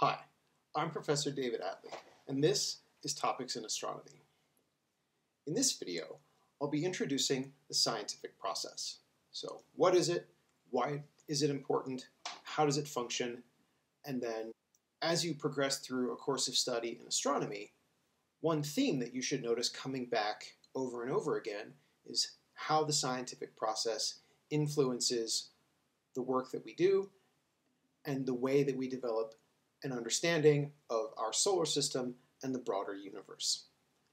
Hi, I'm Professor David Atlee, and this is Topics in Astronomy. In this video, I'll be introducing the scientific process. So, what is it? Why is it important? How does it function? And then, as you progress through a course of study in astronomy, one theme that you should notice coming back over and over again is how the scientific process influences the work that we do and the way that we develop an understanding of our solar system and the broader universe.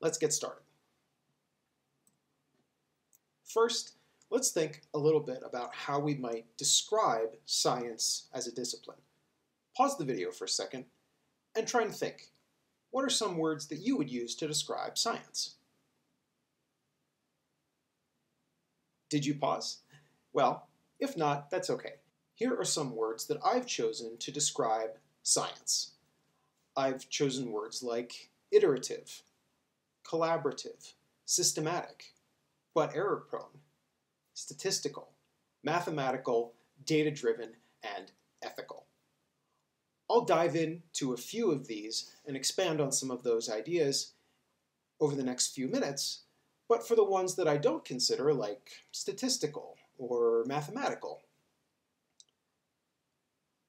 Let's get started. First, let's think a little bit about how we might describe science as a discipline. Pause the video for a second and try and think. What are some words that you would use to describe science? Did you pause? Well, if not, that's okay. Here are some words that I've chosen to describe science. I've chosen words like iterative, collaborative, systematic, but error prone, statistical, mathematical, data driven, and ethical. I'll dive into a few of these and expand on some of those ideas over the next few minutes, but for the ones that I don't consider, like statistical or mathematical,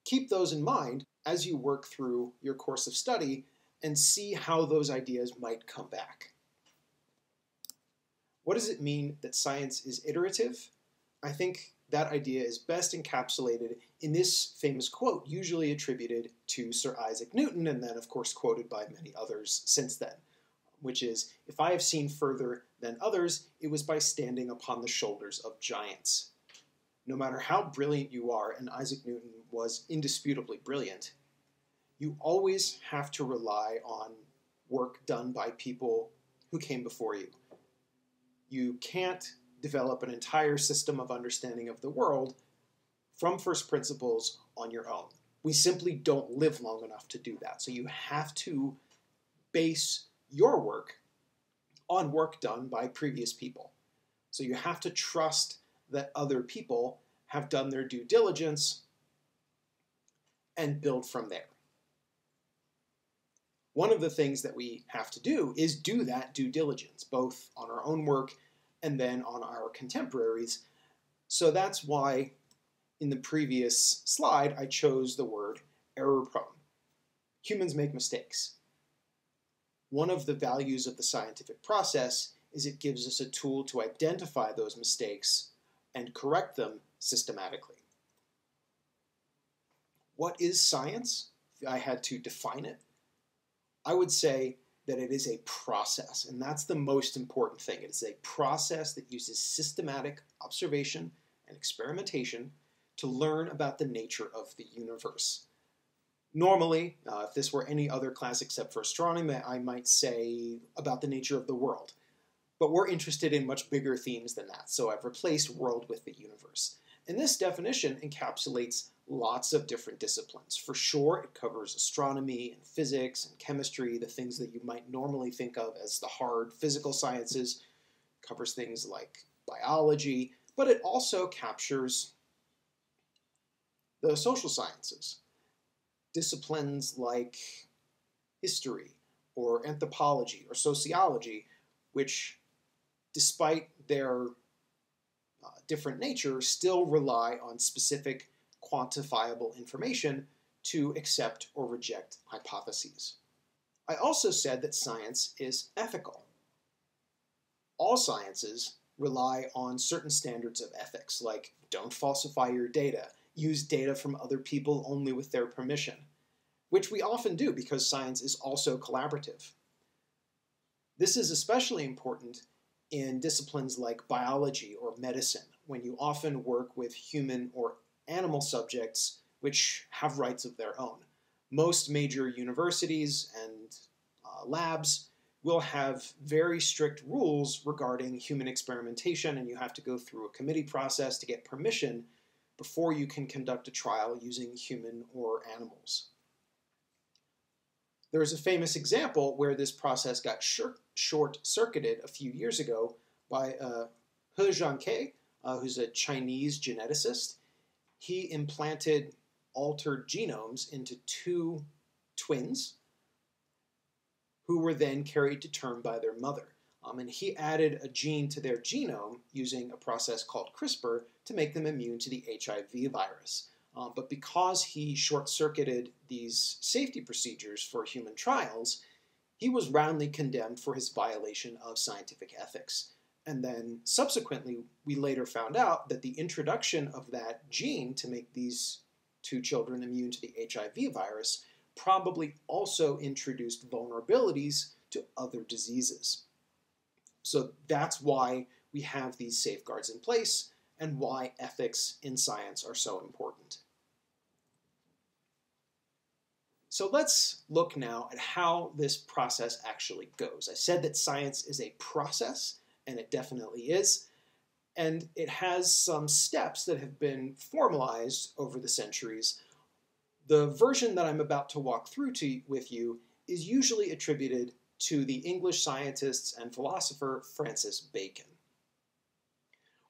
keep those in mind as you work through your course of study and see how those ideas might come back. What does it mean that science is iterative? I think that idea is best encapsulated in this famous quote, usually attributed to Sir Isaac Newton, and then, of course, quoted by many others since then, which is If I have seen further than others, it was by standing upon the shoulders of giants. No matter how brilliant you are, and Isaac Newton was indisputably brilliant, you always have to rely on work done by people who came before you. You can't develop an entire system of understanding of the world from first principles on your own. We simply don't live long enough to do that. So you have to base your work on work done by previous people. So you have to trust that other people have done their due diligence and build from there one of the things that we have to do is do that due diligence, both on our own work and then on our contemporaries. So that's why in the previous slide I chose the word error prone. Humans make mistakes. One of the values of the scientific process is it gives us a tool to identify those mistakes and correct them systematically. What is science? If I had to define it, I would say that it is a process, and that's the most important thing. It is a process that uses systematic observation and experimentation to learn about the nature of the universe. Normally, uh, if this were any other class except for astronomy, I might say about the nature of the world. But we're interested in much bigger themes than that, so I've replaced world with the universe. And this definition encapsulates lots of different disciplines. For sure, it covers astronomy and physics and chemistry, the things that you might normally think of as the hard physical sciences. It covers things like biology, but it also captures the social sciences. Disciplines like history or anthropology or sociology, which, despite their uh, different nature, still rely on specific quantifiable information to accept or reject hypotheses. I also said that science is ethical. All sciences rely on certain standards of ethics, like don't falsify your data, use data from other people only with their permission, which we often do because science is also collaborative. This is especially important in disciplines like biology or medicine, when you often work with human or animal subjects which have rights of their own. Most major universities and uh, labs will have very strict rules regarding human experimentation, and you have to go through a committee process to get permission before you can conduct a trial using human or animals. There's a famous example where this process got short circuited a few years ago by uh, He Jiankui, uh, who's a Chinese geneticist he implanted altered genomes into two twins who were then carried to term by their mother. Um, and he added a gene to their genome using a process called CRISPR to make them immune to the HIV virus. Um, but because he short circuited these safety procedures for human trials, he was roundly condemned for his violation of scientific ethics. And then subsequently, we later found out that the introduction of that gene to make these two children immune to the HIV virus probably also introduced vulnerabilities to other diseases. So that's why we have these safeguards in place and why ethics in science are so important. So let's look now at how this process actually goes. I said that science is a process, and it definitely is. And it has some steps that have been formalized over the centuries. The version that I'm about to walk through to, with you is usually attributed to the English scientist and philosopher Francis Bacon.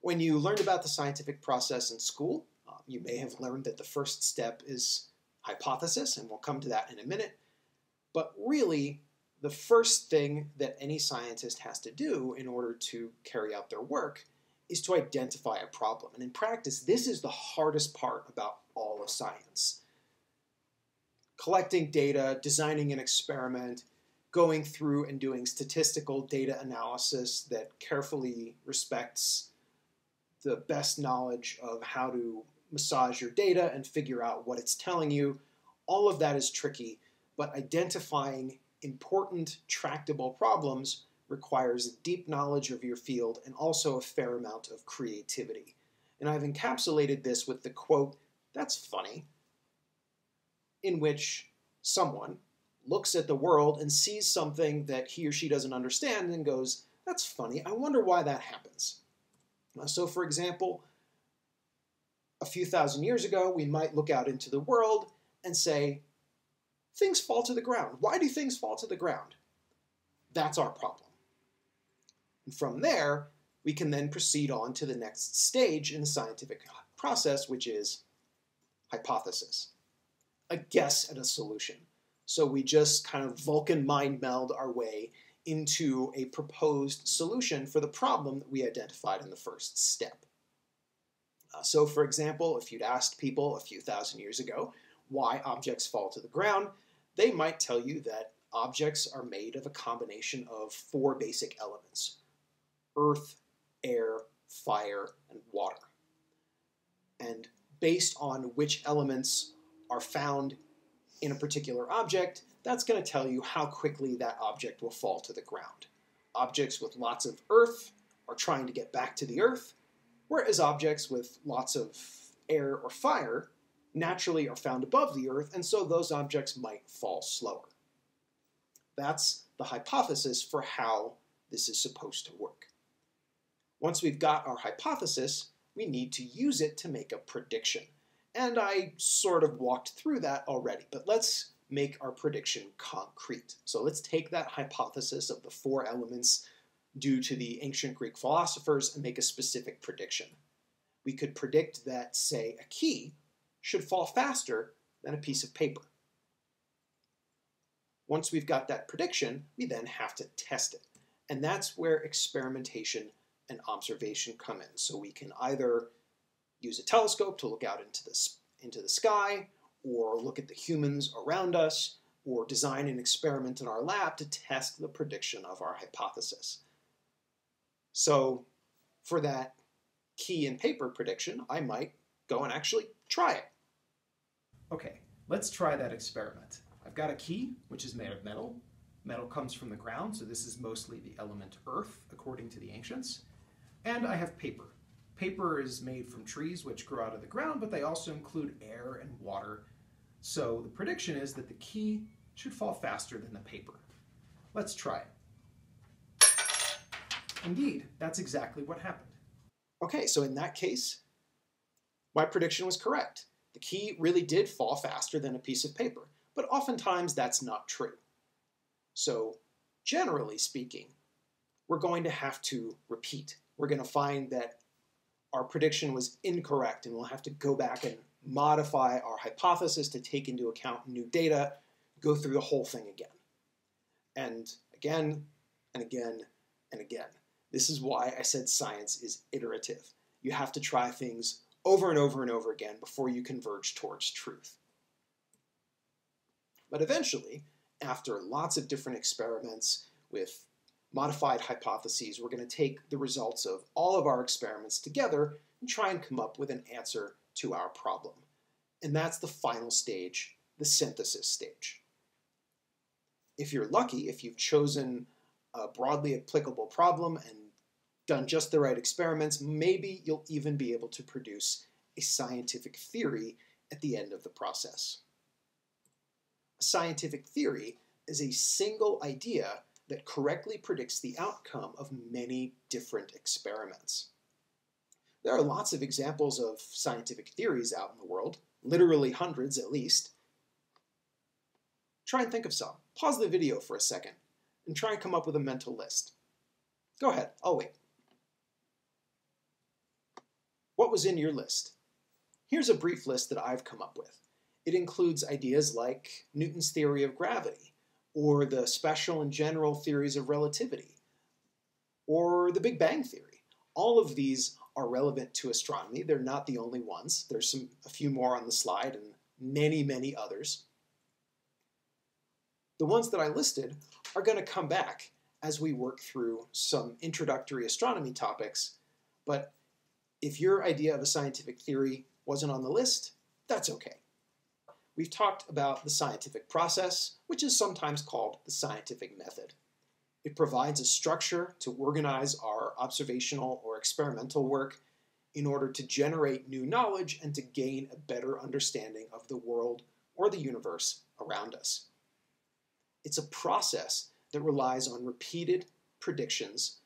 When you learned about the scientific process in school, um, you may have learned that the first step is hypothesis, and we'll come to that in a minute. But really, the first thing that any scientist has to do in order to carry out their work is to identify a problem. And in practice, this is the hardest part about all of science. Collecting data, designing an experiment, going through and doing statistical data analysis that carefully respects the best knowledge of how to massage your data and figure out what it's telling you. All of that is tricky, but identifying important, tractable problems requires a deep knowledge of your field and also a fair amount of creativity. And I've encapsulated this with the quote, that's funny, in which someone looks at the world and sees something that he or she doesn't understand and goes, that's funny, I wonder why that happens. So, for example, a few thousand years ago, we might look out into the world and say, things fall to the ground. Why do things fall to the ground? That's our problem. And from there, we can then proceed on to the next stage in the scientific process, which is hypothesis, a guess at a solution. So we just kind of Vulcan mind meld our way into a proposed solution for the problem that we identified in the first step. Uh, so, for example, if you'd asked people a few thousand years ago why objects fall to the ground, they might tell you that objects are made of a combination of four basic elements earth, air, fire, and water. And based on which elements are found in a particular object, that's going to tell you how quickly that object will fall to the ground. Objects with lots of earth are trying to get back to the earth, whereas objects with lots of air or fire naturally are found above the Earth, and so those objects might fall slower. That's the hypothesis for how this is supposed to work. Once we've got our hypothesis, we need to use it to make a prediction. And I sort of walked through that already, but let's make our prediction concrete. So let's take that hypothesis of the four elements due to the ancient Greek philosophers and make a specific prediction. We could predict that, say, a key should fall faster than a piece of paper. Once we've got that prediction, we then have to test it. And that's where experimentation and observation come in. So we can either use a telescope to look out into the, into the sky, or look at the humans around us, or design an experiment in our lab to test the prediction of our hypothesis. So for that key and paper prediction, I might go and actually try it. Okay, let's try that experiment. I've got a key, which is made of metal. Metal comes from the ground, so this is mostly the element earth, according to the ancients. And I have paper. Paper is made from trees which grow out of the ground, but they also include air and water. So the prediction is that the key should fall faster than the paper. Let's try it. Indeed, that's exactly what happened. Okay, so in that case, my prediction was correct. The key really did fall faster than a piece of paper, but oftentimes that's not true. So, generally speaking, we're going to have to repeat. We're going to find that our prediction was incorrect, and we'll have to go back and modify our hypothesis to take into account new data, go through the whole thing again. And again, and again, and again. This is why I said science is iterative. You have to try things over and over and over again before you converge towards truth. But eventually, after lots of different experiments with modified hypotheses, we're going to take the results of all of our experiments together and try and come up with an answer to our problem. And that's the final stage, the synthesis stage. If you're lucky, if you've chosen a broadly applicable problem and done just the right experiments, maybe you'll even be able to produce a scientific theory at the end of the process. A scientific theory is a single idea that correctly predicts the outcome of many different experiments. There are lots of examples of scientific theories out in the world, literally hundreds at least. Try and think of some. Pause the video for a second and try and come up with a mental list. Go ahead, I'll wait. Was in your list? Here's a brief list that I've come up with. It includes ideas like Newton's theory of gravity, or the special and general theories of relativity, or the Big Bang theory. All of these are relevant to astronomy. They're not the only ones. There's some a few more on the slide and many, many others. The ones that I listed are going to come back as we work through some introductory astronomy topics, but if your idea of a scientific theory wasn't on the list, that's okay. We've talked about the scientific process, which is sometimes called the scientific method. It provides a structure to organize our observational or experimental work in order to generate new knowledge and to gain a better understanding of the world or the universe around us. It's a process that relies on repeated predictions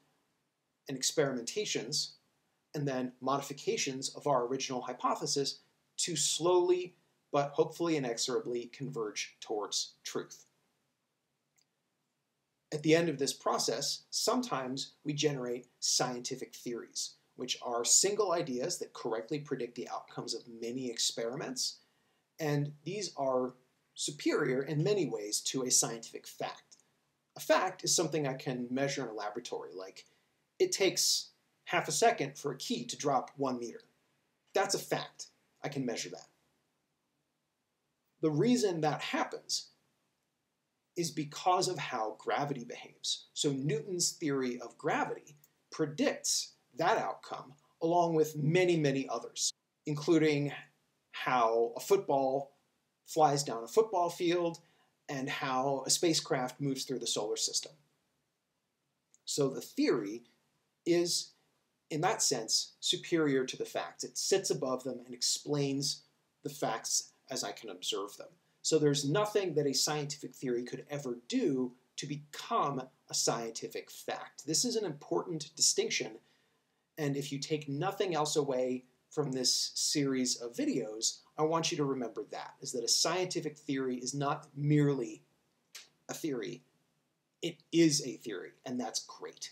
and experimentations and then modifications of our original hypothesis to slowly but hopefully inexorably converge towards truth. At the end of this process, sometimes we generate scientific theories, which are single ideas that correctly predict the outcomes of many experiments, and these are superior in many ways to a scientific fact. A fact is something I can measure in a laboratory, like it takes half a second for a key to drop one meter. That's a fact. I can measure that. The reason that happens is because of how gravity behaves. So Newton's theory of gravity predicts that outcome along with many, many others, including how a football flies down a football field and how a spacecraft moves through the solar system. So the theory is in that sense, superior to the facts. It sits above them and explains the facts as I can observe them. So there's nothing that a scientific theory could ever do to become a scientific fact. This is an important distinction, and if you take nothing else away from this series of videos, I want you to remember that, is that a scientific theory is not merely a theory, it is a theory, and that's great.